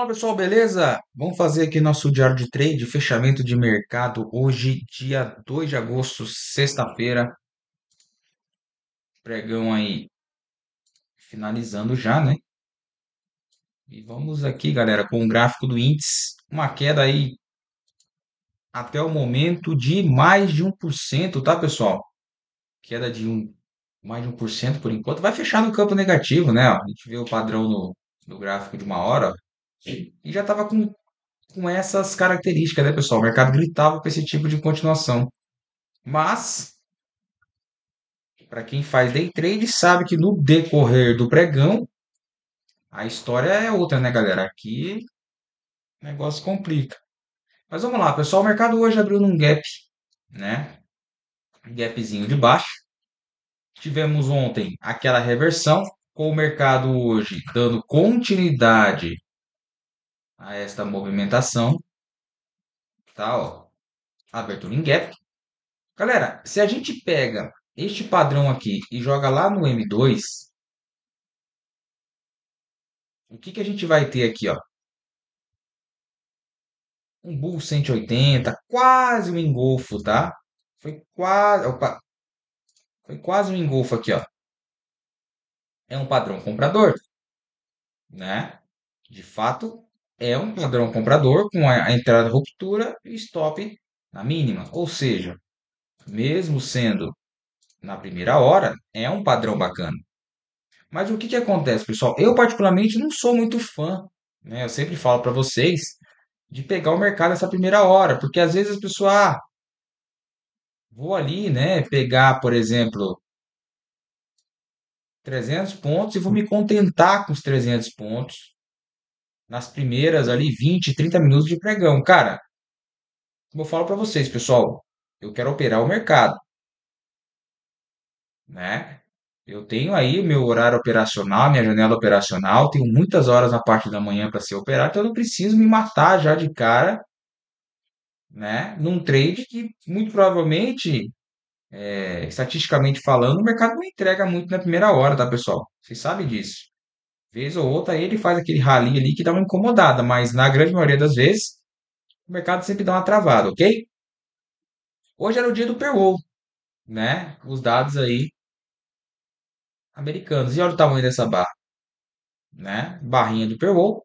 Fala pessoal, beleza? Vamos fazer aqui nosso diário de trade, fechamento de mercado hoje, dia 2 de agosto, sexta-feira. Pregão aí finalizando já, né? E vamos aqui, galera, com o gráfico do índice, uma queda aí até o momento de mais de 1%, tá, pessoal? Queda de um, mais de 1% por enquanto. Vai fechar no campo negativo, né? A gente vê o padrão no, no gráfico de uma hora. E já estava com com essas características, né, pessoal? O mercado gritava com esse tipo de continuação. Mas, para quem faz day trade, sabe que no decorrer do pregão, a história é outra, né, galera? Aqui o negócio complica. Mas vamos lá, pessoal. O mercado hoje abriu num gap, né? Gapzinho de baixo. Tivemos ontem aquela reversão, com o mercado hoje dando continuidade a esta movimentação, tá? Ó, abertura em gap. Galera, se a gente pega este padrão aqui e joga lá no M2, o que que a gente vai ter aqui, ó? Um Bull 180, quase um engolfo, tá? Foi quase, opa, foi quase um engolfo aqui, ó. É um padrão comprador, né? De fato, é um padrão comprador com a, entrada ruptura e stop na mínima. Ou seja, mesmo sendo na primeira hora, é um padrão bacana. Mas o que, que acontece, pessoal? Eu, particularmente, não sou muito fã, né? Eu sempre falo para vocês de pegar o mercado nessa primeira hora, porque às vezes as pessoas, ah, vou ali, né, pegar, por exemplo, 300 pontos e vou me contentar com os 300 pontos nas primeiras ali 20, 30 minutos de pregão. Cara, como eu falo para vocês, pessoal, eu quero operar o mercado, né? Eu tenho aí o meu horário operacional, minha janela operacional, tenho muitas horas na parte da manhã para ser operado, então eu não preciso me matar já de cara, né? Num trade que muito provavelmente, é, estatisticamente falando, o mercado não entrega muito na primeira hora, tá, pessoal? Vocês sabem disso. Vez ou outra ele faz aquele rally ali que dá uma incomodada, mas na grande maioria das vezes o mercado sempre dá uma travada, ok? Hoje era o dia do payroll, né? Os dados aí americanos. E olha o tamanho dessa barra, né? Barrinha do payroll.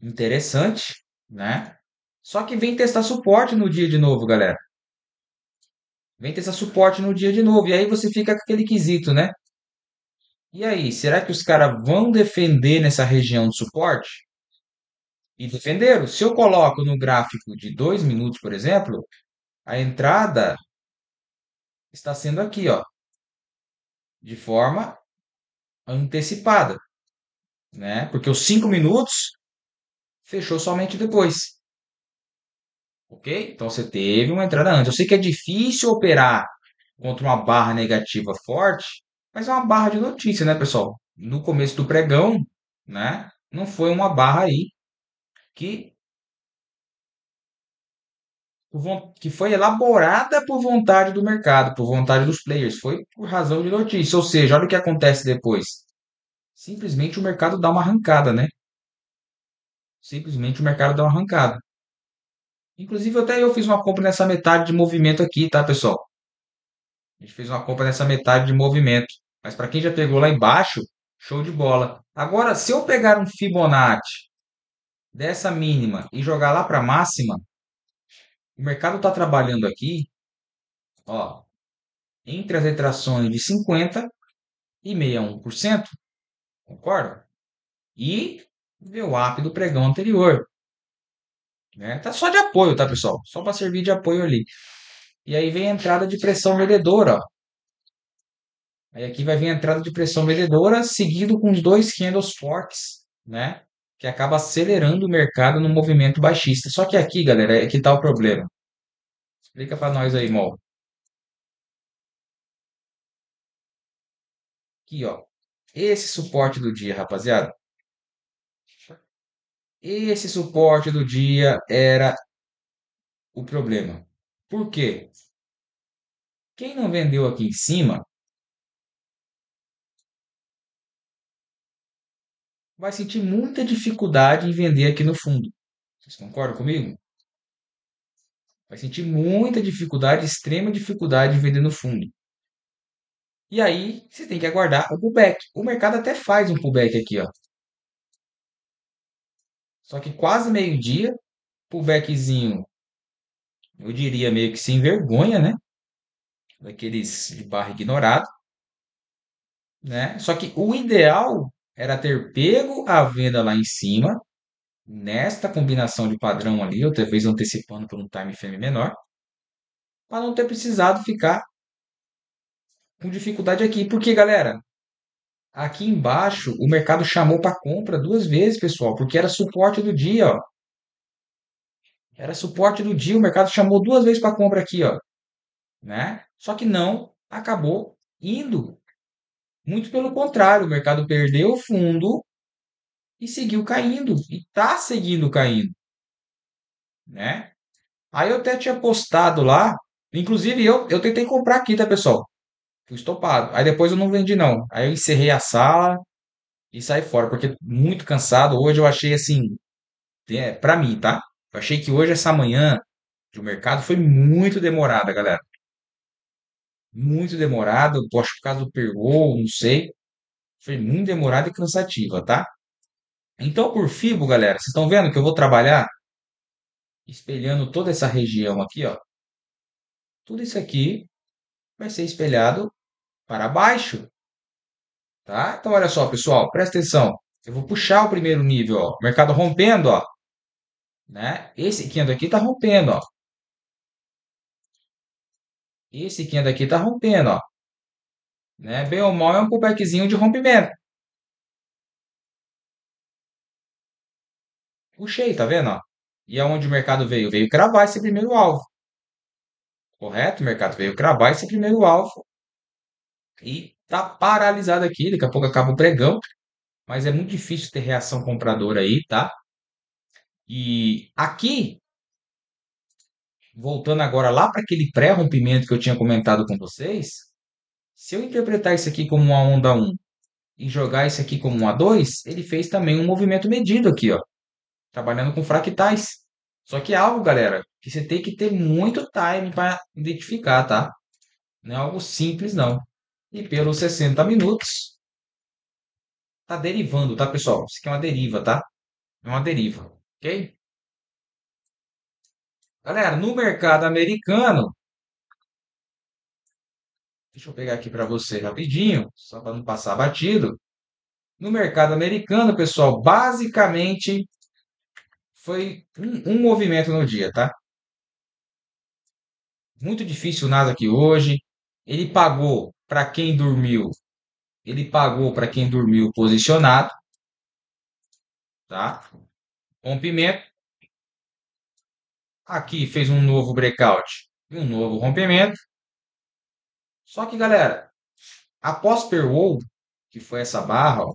Interessante, né? Só que vem testar suporte no dia de novo, galera. Vem testar suporte no dia de novo. E aí você fica com aquele quesito, né? E aí, será que os caras vão defender nessa região de suporte? E defenderam. Se eu coloco no gráfico de 2 minutos, por exemplo, a entrada está sendo aqui, ó, de forma antecipada, né? Porque os 5 minutos fechou somente depois. Ok? Então você teve uma entrada antes. Eu sei que é difícil operar contra uma barra negativa forte, mas é uma barra de notícia, né, pessoal? No começo do pregão, né? Não foi uma barra aí que que foi elaborada por vontade do mercado, por vontade dos players, foi por razão de notícia. Ou seja, olha o que acontece depois. Simplesmente o mercado dá uma arrancada, né? Simplesmente o mercado dá uma arrancada. Inclusive, até eu fiz uma compra nessa metade de movimento aqui, tá, pessoal? A gente fez uma compra nessa metade de movimento. Mas para quem já pegou lá embaixo, show de bola. Agora, se eu pegar um Fibonacci dessa mínima e jogar lá para máxima, o mercado está trabalhando aqui, ó, entre as retrações de 50 e 61%, concorda? E o VWAP do pregão anterior. Né? Tá só de apoio, tá, pessoal? Só para servir de apoio ali. E aí vem a entrada de pressão vendedora, ó. Aí aqui vai vir a entrada de pressão vendedora, seguido com os dois candles fortes, né? Que acaba acelerando o mercado no movimento baixista. Só que aqui, galera, é que tá o problema. Explica para nós aí, Mol. Aqui, ó. Esse suporte do dia, rapaziada. Esse suporte do dia era o problema. Por quê? Quem não vendeu aqui em cima vai sentir muita dificuldade em vender aqui no fundo. Vocês concordam comigo? Vai sentir muita dificuldade, extrema dificuldade em vender no fundo. E aí, você tem que aguardar o pullback. O mercado até faz um pullback aqui, ó. Só que quase meio-dia, pullbackzinho, eu diria meio que sem vergonha, né? Daqueles de barra ignorado, né? Só que o ideal era ter pego a venda lá em cima, nesta combinação de padrão ali, ou talvez antecipando por um time frame menor, para não ter precisado ficar com dificuldade aqui. Porque, galera, aqui embaixo o mercado chamou para compra duas vezes, pessoal, porque era suporte do dia, ó. Era suporte do dia, o mercado chamou duas vezes para compra aqui, ó, né? Só que não acabou indo. Muito pelo contrário, o mercado perdeu o fundo e seguiu caindo e tá seguindo caindo, né? Aí eu até tinha postado lá, inclusive eu, eu tentei comprar aqui, tá, pessoal? Fui estopado. Aí depois eu não vendi não. Aí eu encerrei a sala e saí fora, porque muito cansado. Hoje eu achei assim, é, para mim, tá? Eu achei que hoje essa manhã de mercado foi muito demorada, galera. Muito demorada, acho por causa do pergol, não sei. Foi muito demorada e cansativa, tá? Então, por FIBO, galera, vocês estão vendo que eu vou trabalhar espelhando toda essa região aqui, ó. Tudo isso aqui vai ser espelhado para baixo, tá? Então, olha só, pessoal, presta atenção. Eu vou puxar o primeiro nível, ó. Mercado rompendo, ó. Né? Esse candle aqui tá rompendo, ó. Esse candle aqui tá rompendo, ó. Né? Bem ou mal é um pullbackzinho de rompimento. Puxei, tá vendo? Ó? E aonde o mercado veio? Veio cravar esse primeiro alvo. Correto? O mercado veio cravar esse primeiro alvo. E tá paralisado aqui. Daqui a pouco acaba o pregão. Mas é muito difícil ter reação compradora aí, tá? E aqui, voltando agora lá para aquele pré-rompimento que eu tinha comentado com vocês, se eu interpretar isso aqui como uma onda 1 e jogar isso aqui como uma 2, ele fez também um movimento medido aqui, ó trabalhando com fractais. Só que é algo, galera, que você tem que ter muito time para identificar, tá? Não é algo simples, não. E pelos 60 minutos, tá derivando, tá, pessoal? Isso aqui é uma deriva, tá? É uma deriva, ok? Galera, no mercado americano, deixa eu pegar aqui para você rapidinho, só para não passar batido. No mercado americano, pessoal, basicamente foi um, um movimento no dia, tá? Muito difícil o Nasdaq hoje. Ele pagou para quem dormiu. Ele pagou para quem dormiu posicionado. Tá? Rompimento. Aqui fez um novo breakout e um novo rompimento. Só que, galera, após Perwold, que foi essa barra, ó,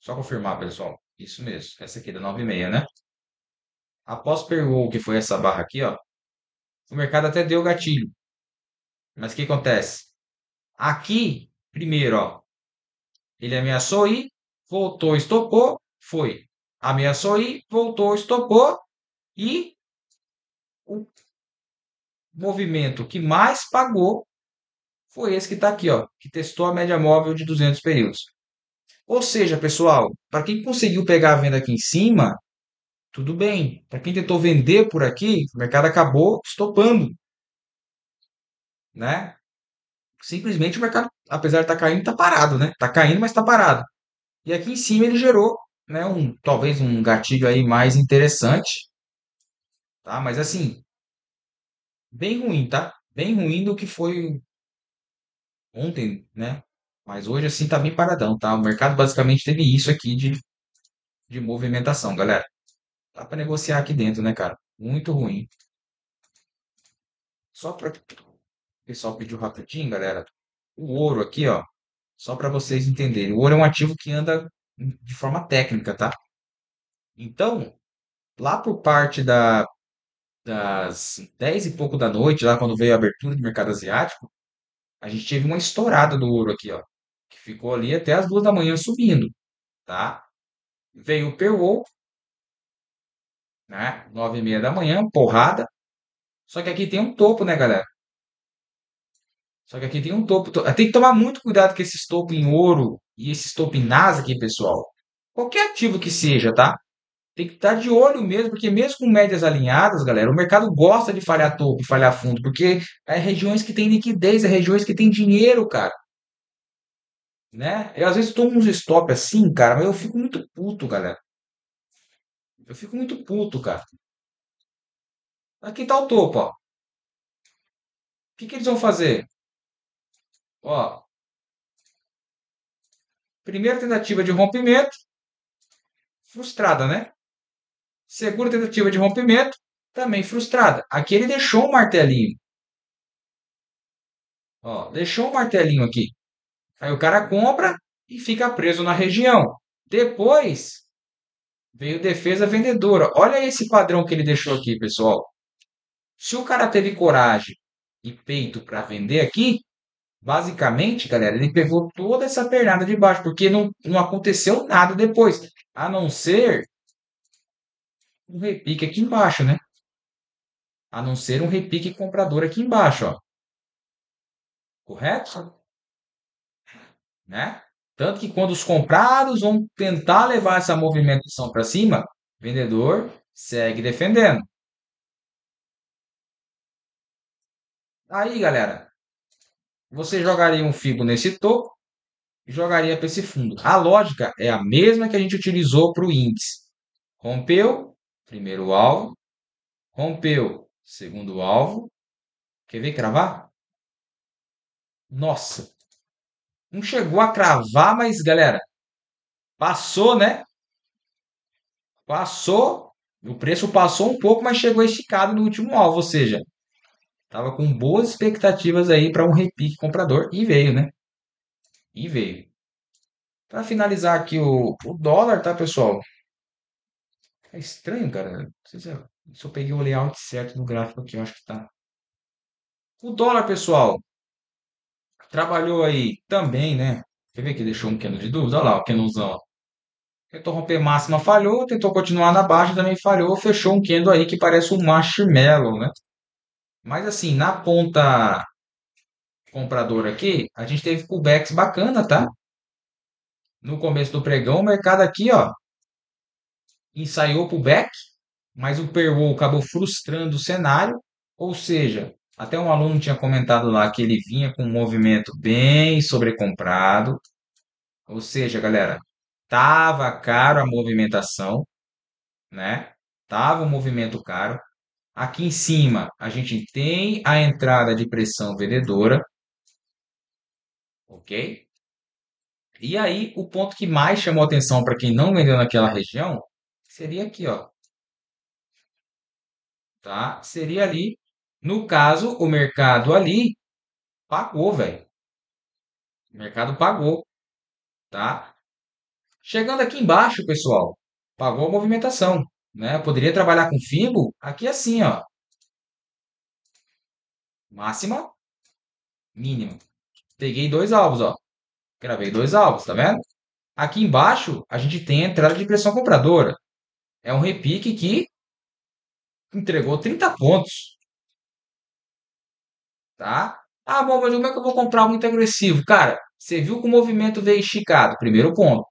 só confirmar, pessoal. Isso mesmo. Essa aqui é da 9,6, né? Após Pergol, que foi essa barra aqui, ó, o mercado até deu gatilho. Mas o que acontece? Aqui, primeiro, ó, ele ameaçou ir, voltou, estopou, foi. Ameaçou ir, voltou, estopou e o movimento que mais pagou foi esse que está aqui, ó, que testou a média móvel de 200 períodos. Ou seja, pessoal, para quem conseguiu pegar a venda aqui em cima, tudo bem. Para quem tentou vender por aqui, o mercado acabou estopando, né? Simplesmente o mercado, apesar de estar tá caindo, está parado, né? Está caindo, mas está parado. E aqui em cima ele gerou, né, um, talvez um gatilho aí mais interessante, tá? Mas assim, bem ruim, tá? Bem ruim do que foi ontem, né? Mas hoje, assim, tá bem paradão, tá? O mercado basicamente teve isso aqui de, de movimentação, galera. Dá para negociar aqui dentro, né, cara? Muito ruim. Só para o pessoal pediu rapidinho, galera. O ouro aqui, ó. Só para vocês entenderem. O ouro é um ativo que anda de forma técnica, tá? Então, lá por parte da, das 10 e pouco da noite, lá quando veio a abertura do mercado asiático, a gente teve uma estourada do ouro aqui, ó que ficou ali até as duas da manhã subindo, tá? veio o Perwol, né? Nove e meia da manhã, porrada. Só que aqui tem um topo, né, galera? Só que aqui tem um topo. Tem que tomar muito cuidado com esse topo em ouro e esse topo em NASA aqui, pessoal. Qualquer ativo que seja, tá? Tem que estar de olho mesmo, porque mesmo com médias alinhadas, galera, o mercado gosta de falhar topo e falhar fundo, porque é regiões que tem liquidez, é regiões que tem dinheiro, cara. Né? Eu às vezes tomo uns stop assim, cara, mas eu fico muito puto, galera. Eu fico muito puto, cara. Aqui tá o topo, ó. O que, que eles vão fazer? Ó. Primeira tentativa de rompimento. Frustrada, né? Segunda tentativa de rompimento. Também frustrada. Aqui ele deixou um martelinho. Ó, deixou um martelinho aqui. Aí o cara compra e fica preso na região. Depois veio defesa vendedora. Olha esse padrão que ele deixou aqui, pessoal. Se o cara teve coragem e peito para vender aqui, basicamente, galera, ele pegou toda essa pernada de baixo, porque não, não aconteceu nada depois, a não ser um repique aqui embaixo, né? A não ser um repique comprador aqui embaixo, ó. Correto? Né? Tanto que quando os comprados vão tentar levar essa movimentação para cima, o vendedor segue defendendo. Aí, galera, você jogaria um fibo nesse topo e jogaria para esse fundo. A lógica é a mesma que a gente utilizou para o índice. Rompeu, primeiro alvo. Rompeu, segundo alvo. Quer ver cravar? Nossa! Não chegou a cravar, mas, galera, passou, né? Passou. O preço passou um pouco, mas chegou esticado no último alvo. Ou seja, Tava com boas expectativas aí para um repique comprador e veio, né? E veio. Para finalizar aqui o, o dólar, tá, pessoal? É estranho, cara. Não sei se, eu, se eu peguei o layout certo no gráfico aqui, eu acho que tá. O dólar, pessoal, trabalhou aí também, né? Quer ver que deixou um candle de dúvida? Olha lá, o candlezão. Tentou romper máxima, falhou. Tentou continuar na baixa, também falhou. Fechou um candle aí que parece um marshmallow, né? Mas assim, na ponta compradora aqui, a gente teve pullbacks bacana, tá? No começo do pregão, o mercado aqui, ó, ensaiou pullback, mas o Perwol acabou frustrando o cenário, ou seja, até um aluno tinha comentado lá que ele vinha com um movimento bem sobrecomprado, ou seja, galera, tava caro a movimentação, né? Tava um movimento caro, Aqui em cima, a gente tem a entrada de pressão vendedora. Ok? E aí, o ponto que mais chamou atenção para quem não vendeu naquela região seria aqui, ó. Tá? Seria ali. No caso, o mercado ali pagou, velho. O mercado pagou. Tá? Chegando aqui embaixo, pessoal, pagou a movimentação né? Eu poderia trabalhar com Fibo aqui assim, ó. Máxima, mínima. Peguei dois alvos, ó. Gravei dois alvos, tá vendo? Aqui embaixo, a gente tem a entrada de pressão compradora. É um repique que entregou 30 pontos. Tá? Ah, bom, mas como é que eu vou comprar muito agressivo? Cara, você viu que o movimento veio esticado. Primeiro ponto.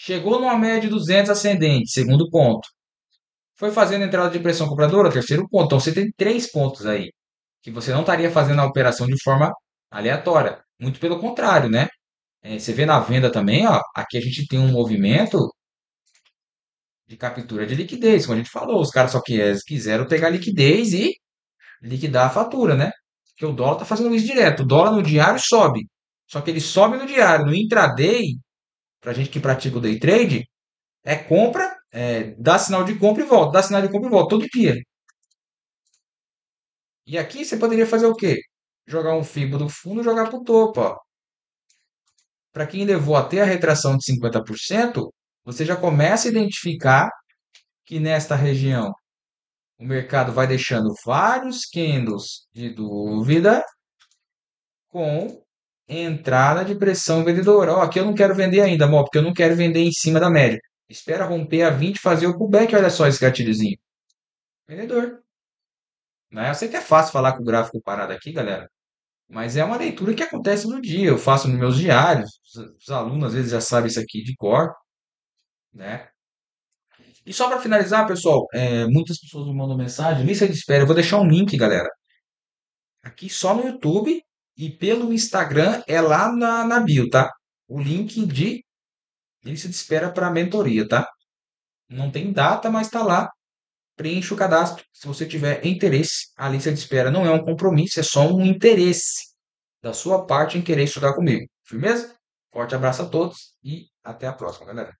Chegou numa média de 200 ascendente, segundo ponto. Foi fazendo entrada de pressão compradora, terceiro ponto. Então você tem três pontos aí que você não estaria fazendo a operação de forma aleatória. Muito pelo contrário, né? É, você vê na venda também, ó, aqui a gente tem um movimento de captura de liquidez, como a gente falou. Os caras só quiseram pegar liquidez e liquidar a fatura, né? Porque o dólar está fazendo isso direto. O dólar no diário sobe. Só que ele sobe no diário. No intraday, para gente que pratica o day trade, é compra, é, dá sinal de compra e volta, dá sinal de compra e volta, todo dia. E aqui você poderia fazer o quê? Jogar um FIBO do fundo jogar para o topo. Para quem levou até a retração de 50%, você já começa a identificar que nesta região o mercado vai deixando vários candles de dúvida com entrada de pressão vendedora. Ó, aqui eu não quero vender ainda, amor, porque eu não quero vender em cima da média. Espera romper a 20 fazer o pullback, olha só esse gatilhozinho. Vendedor. Né? Eu sei que é fácil falar com o gráfico parado aqui, galera, mas é uma leitura que acontece no dia. Eu faço nos meus diários, os alunos às vezes já sabem isso aqui de cor, né? E só para finalizar, pessoal, é, muitas pessoas me mandam mensagem, lista de espera. Eu vou deixar um link, galera, aqui só no YouTube e pelo Instagram é lá na, na bio, tá? O link de lista de espera para mentoria, tá? Não tem data, mas tá lá. Preencha o cadastro se você tiver interesse. A lista de espera não é um compromisso, é só um interesse da sua parte em querer estudar comigo. Firmeza? Forte abraço a todos e até a próxima, galera.